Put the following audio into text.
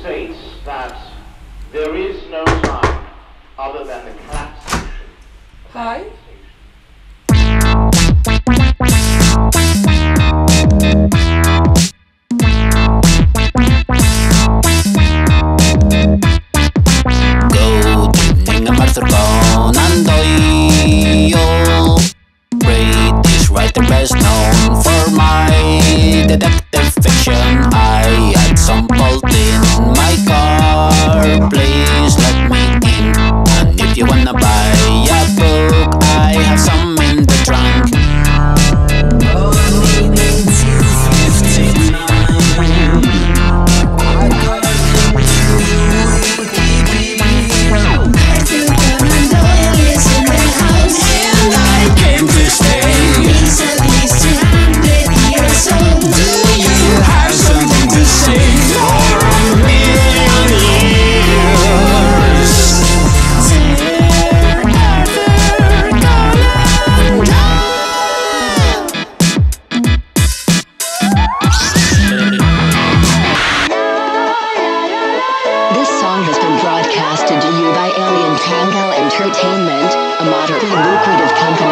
states that there is no time other than the collapse. Hi. Right the best. broadcasted to you by Alien Tango Entertainment, a moderately lucrative company.